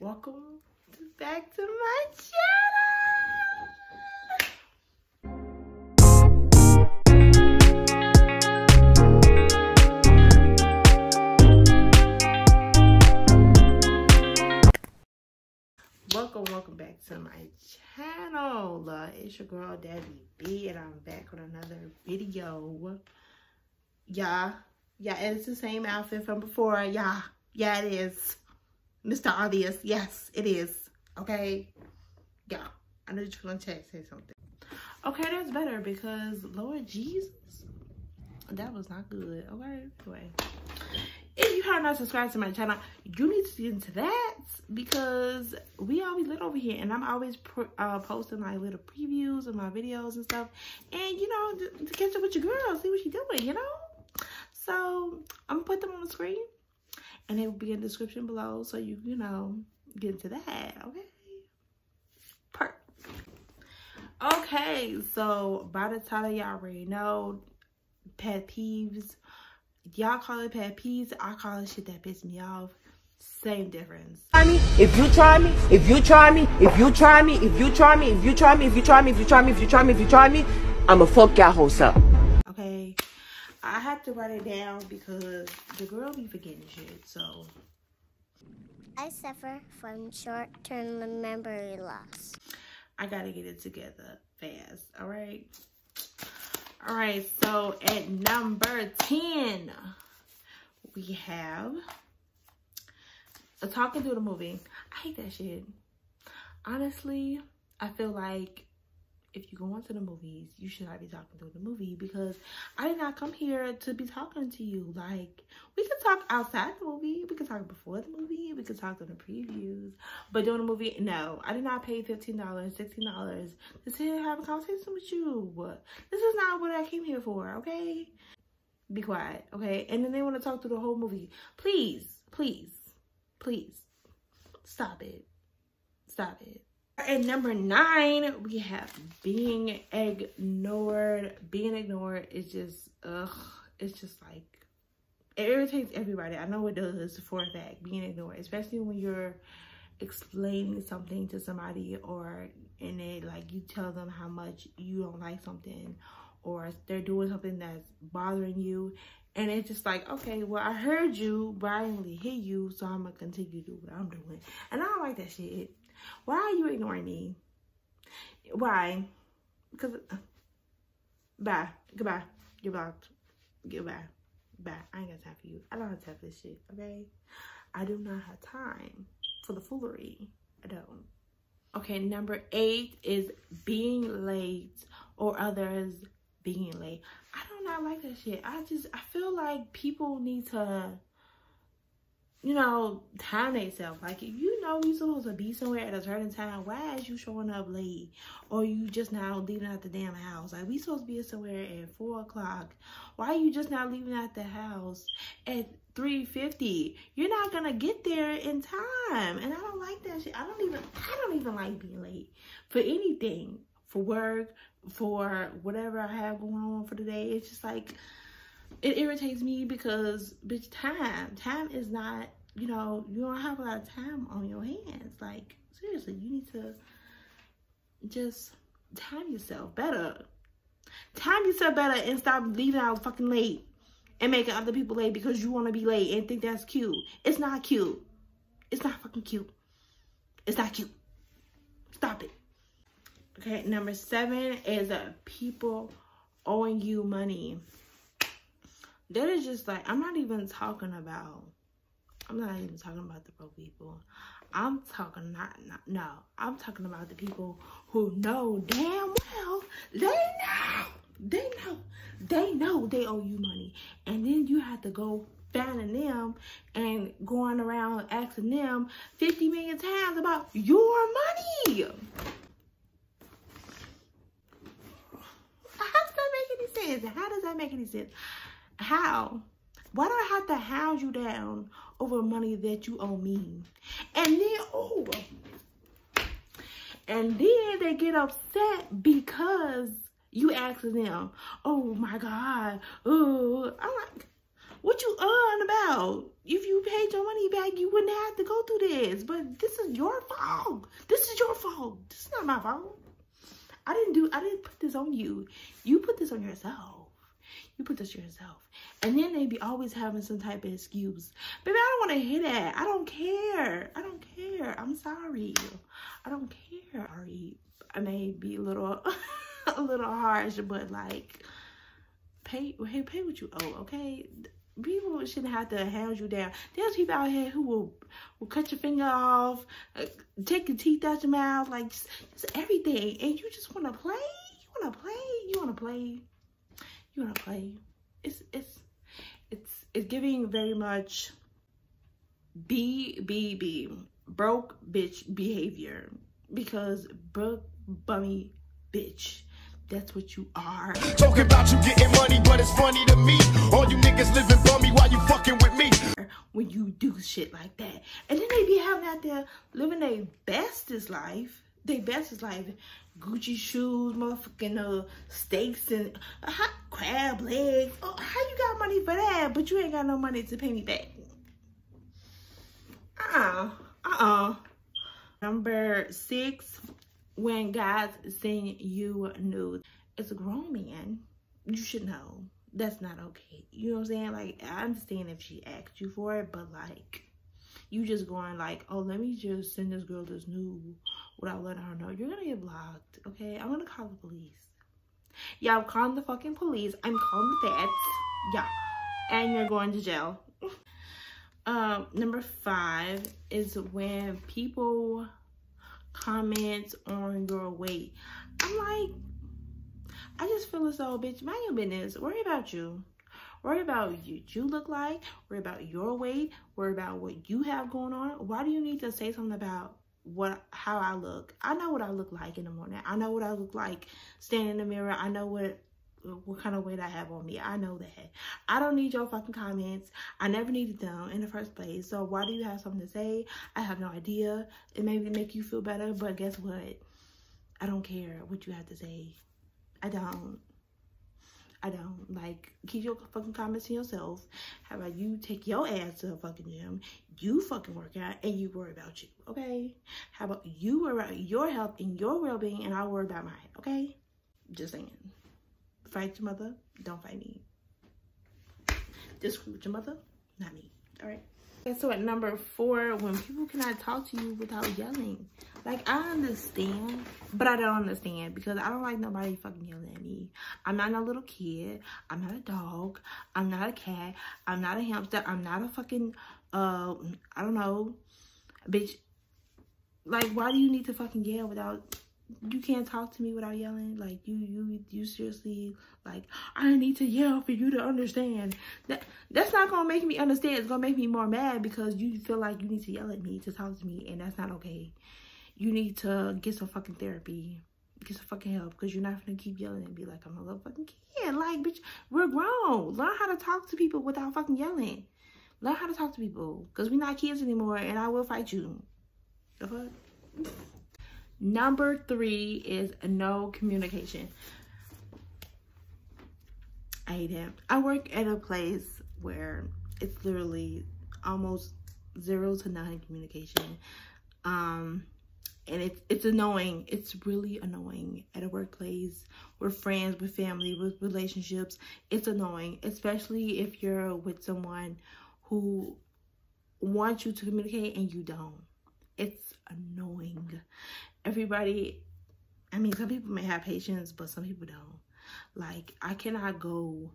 welcome back to my channel. Welcome, welcome back to my channel. Uh, it's your girl, Debbie B, and I'm back with another video. Yeah, yeah, it's the same outfit from before. Yeah, yeah, it is. Mr. Obvious, yes, it is. Okay, yeah, I know you're gonna check, say something. Okay, that's better because Lord Jesus, that was not good. Okay, anyway. If you have not subscribed to my channel, you need to get into that because we always lit over here and I'm always uh, posting like little previews of my videos and stuff. And, you know, to, to catch up with your girl, see what she's doing, you know? So, I'm going to put them on the screen and they will be in the description below so you, you know, get into that, okay? Part. Okay, so by the title, y'all already know pet peeves y'all call it pet peeves. I call it shit that piss me off. Same difference. If you try me, if you try me, if you try me, if you try me, if you try me, if you try me, if you try me, if you try me, if you try me, I'ma fuck y'all hoes up. I have to write it down because the girl be forgetting shit, so. I suffer from short-term memory loss. I gotta get it together fast, alright? All right, so at number 10, we have a talking through the movie. I hate that shit. Honestly, I feel like if you go into the movies, you should not be talking through the movie because I did not come here to be talking to you. Like, we can talk outside the movie. We can talk before the movie. We can talk during the previews. But during the movie, no. I did not pay $15, $16 to sit and have a conversation with you. This is not what I came here for, okay? Be quiet, okay? And then they want to talk through the whole movie. Please, please, please, stop it. Stop it. At number nine, we have being ignored. Being ignored is just, ugh, it's just like, it irritates everybody. I know it does for a fact, being ignored, especially when you're explaining something to somebody or in it like you tell them how much you don't like something or they're doing something that's bothering you and it's just like okay well i heard you but i didn't really hear you so i'm gonna continue to do what i'm doing and i don't like that shit why are you ignoring me? Why? Because, bye. Goodbye. You're blocked. Goodbye. Bye. I ain't got time for you. I don't have time for this shit, okay? I do not have time for the foolery. I don't. Okay, number eight is being late or others being late. I do not like that shit. I just, I feel like people need to you know, time themselves. Like, if you know you're supposed to be somewhere at a certain time, why is you showing up late? Or you just now leaving out the damn house? Like, we supposed to be somewhere at 4 o'clock. Why are you just now leaving out the house at 3.50? You're not going to get there in time. And I don't like that shit. I don't even, I don't even like being late for anything. For work, for whatever I have going on for the day. It's just like it irritates me because bitch time time is not you know you don't have a lot of time on your hands. Like seriously you need to just time yourself better. Time yourself better and stop leaving out fucking late and making other people late because you want to be late and think that's cute. It's not cute. It's not fucking cute. It's not cute. Stop it. Okay number seven is uh, people owing you money that is just like i'm not even talking about i'm not even talking about the broke people. I'm talking not, not no. I'm talking about the people who know damn well. They know. They know. They know they owe you money. And then you have to go finding them and going around asking them 50 million times about your money. How does that make any sense? How does that make any sense how? Why do I have to hound you down over money that you owe me? And then, oh, and then they get upset because you ask them, oh my God, oh, I'm like, What you on about? If you paid your money back, you wouldn't have to go through this. But this is your fault. This is your fault. This is not my fault. I didn't do, I didn't put this on you. You put this on yourself. You put this yourself. And then they be always having some type of excuse. Baby, I don't want to hear that. I don't care. I don't care. I'm sorry. I don't care, Ari. I may be a little, a little harsh, but like, pay, hey, pay what you owe, okay? People shouldn't have to hound you down. There's people out here who will, will cut your finger off, uh, take your teeth out your mouth, like just, just everything. And you just want to play? You want to play? You want to play? You want to play? It's, it's, it's, it's giving very much B, B, B, broke bitch behavior. Because broke bummy bitch. That's what you are. Talking about you getting money, but it's funny to me. All you niggas living bummy while you fucking with me. When you do shit like that. And then they be having out there living their bestest life. Their bestest life. Gucci shoes, motherfucking uh, steaks and uh, crab legs. Oh, how you got money for that, but you ain't got no money to pay me back? Uh-uh. Uh-uh. Number six, when guys send you nudes, As a grown man. You should know that's not okay. You know what I'm saying? Like, I understand if she asked you for it, but like, you just going like, oh, let me just send this girl this nude without letting her know. You're gonna get blocked, okay? I'm gonna call the police. Yeah, I'm calling the fucking police. I'm calling the feds. Yeah. And you're going to jail. um, number five is when people comment on your weight. I'm like, I just feel as though, bitch, mind your business. Worry about you. Worry about what you look like. Worry about your weight. Worry about what you have going on. Why do you need to say something about what how I look? I know what I look like in the morning. I know what I look like standing in the mirror. I know what what kind of weight I have on me. I know that. I don't need your fucking comments. I never needed them in the first place. So why do you have something to say? I have no idea. It may make you feel better, but guess what? I don't care what you have to say. I don't. I don't. Like, keep your fucking comments to yourself. How about you take your ass to the fucking gym, you fucking work out, and you worry about you, okay? How about you worry about your health and your well-being, and I'll worry about mine, okay? Just saying fight your mother, don't fight me. Just with your mother, not me. All right. So at number four, when people cannot talk to you without yelling. Like, I understand, but I don't understand because I don't like nobody fucking yelling at me. I'm not a little kid. I'm not a dog. I'm not a cat. I'm not a hamster. I'm not a fucking, uh, I don't know, bitch. Like, why do you need to fucking yell without you can't talk to me without yelling. Like you you you seriously like i need to yell for you to understand. That that's not gonna make me understand. It's gonna make me more mad because you feel like you need to yell at me to talk to me and that's not okay. You need to get some fucking therapy. Get some fucking help because you're not gonna keep yelling and be like i'm a little fucking kid. Like bitch we're grown. Learn how to talk to people without fucking yelling. Learn how to talk to people because we're not kids anymore and i will fight you. The fuck Number three is no communication. I hate it. I work at a place where it's literally almost zero to nine communication. Um, and it's it's annoying. It's really annoying at a workplace, with friends, with family, with relationships. It's annoying, especially if you're with someone who wants you to communicate and you don't. It's annoying everybody, I mean, some people may have patience, but some people don't. Like, I cannot go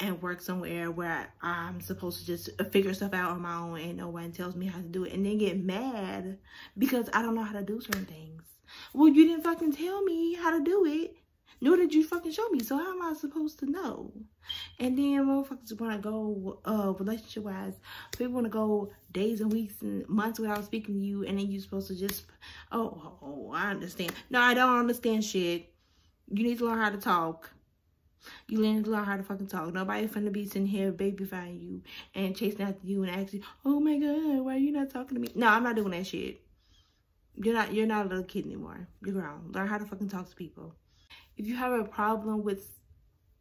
and work somewhere where I'm supposed to just figure stuff out on my own and no one tells me how to do it and then get mad because I don't know how to do certain things. Well, you didn't fucking tell me how to do it. Nor did you fucking show me. So how am I supposed to know? And then motherfuckers want to go uh, relationship-wise. People want to go days and weeks and months without speaking to you. And then you're supposed to just, oh, oh, oh, I understand. No, I don't understand shit. You need to learn how to talk. You need to learn how to fucking talk. Nobody finna be sitting here babyfying you and chasing after you and asking, oh my god, why are you not talking to me? No, I'm not doing that shit. You're not you're not a little kid anymore. You're grown. Learn how to fucking talk to people if you have a problem with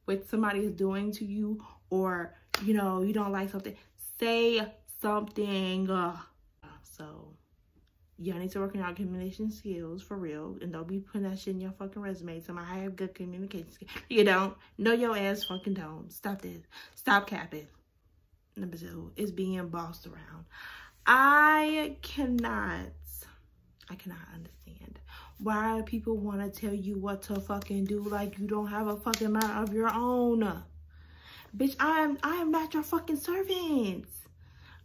what somebody is doing to you or you know, you don't like something, say something. Uh, so y'all need to work on your communication skills for real and don't be putting that shit in your fucking resume so i have good communication skills. You don't. Know your ass fucking don't. Stop this. Stop capping. Number two is being bossed around. I cannot i cannot understand why people want to tell you what to fucking do like you don't have a fucking mind of your own. Bitch i am i am not your fucking servant.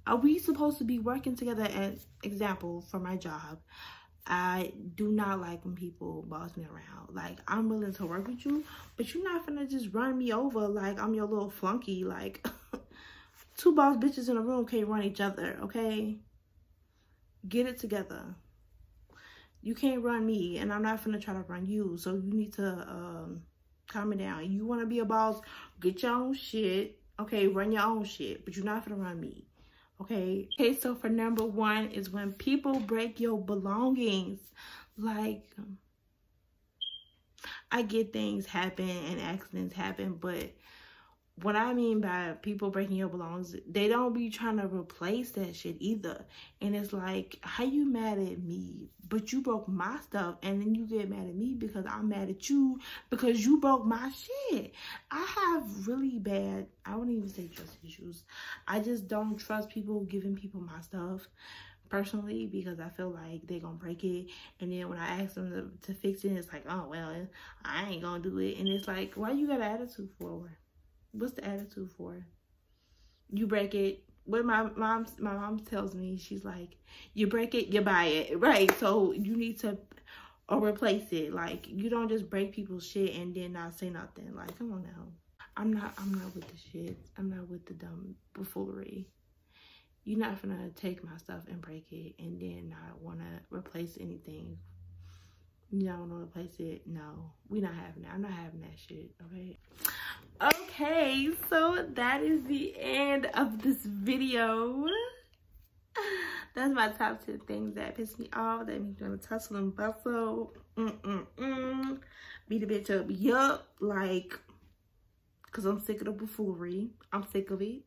Are we supposed to be working together? As example for my job i do not like when people boss me around. Like i'm willing to work with you but you're not gonna just run me over like i'm your little flunky like two boss bitches in a room can't run each other okay? Get it together you can't run me and i'm not gonna try to run you. So you need to um calm it down. You want to be a boss get your own shit. Okay run your own shit but you're not gonna run me. Okay? Okay so for number one is when people break your belongings. Like i get things happen and accidents happen but what I mean by people breaking your belongings, they don't be trying to replace that shit either. And it's like, how you mad at me, but you broke my stuff, and then you get mad at me because I'm mad at you because you broke my shit. I have really bad, I wouldn't even say trust issues. I just don't trust people giving people my stuff personally because I feel like they're gonna break it and then when I ask them to, to fix it it's like oh well I ain't gonna do it and it's like why you got an attitude for what's the attitude for? You break it. What my mom my mom tells me, she's like, you break it, you buy it, right? So you need to or replace it. Like you don't just break people's shit and then not say nothing. Like come on now. I'm not I'm not with the shit. I'm not with the dumb buffoonery. You're not gonna take my stuff and break it and then not wanna replace anything. You don't wanna replace it. No, we not having that. I'm not having that shit. Okay? Okay so that is the end of this video. That's my top 10 things that piss me off that make me want to tussle and bustle. Mm mm mm beat a bitch up. Yup like because i'm sick of the buffoonery. I'm sick of it.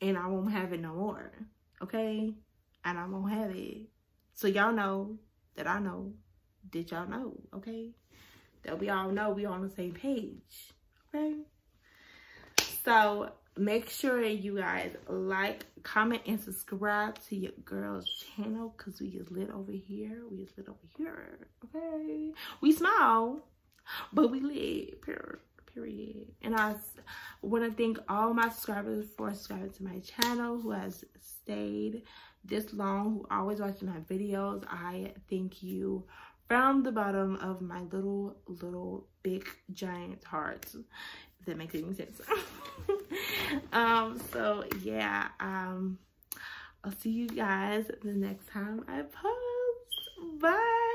And i won't have it no more okay? And i won't have it. So y'all know that i know did y'all know okay that we all know we on the same page okay so make sure you guys like, comment, and subscribe to your girl's channel because we is lit over here. We is lit over here. Okay. We small, but we lit. Period. Period. And I want to thank all my subscribers for subscribing to my channel who has stayed this long, who always watching my videos. I thank you from the bottom of my little, little, big, giant heart if that makes any sense. Um so yeah um i'll see you guys the next time i post. Bye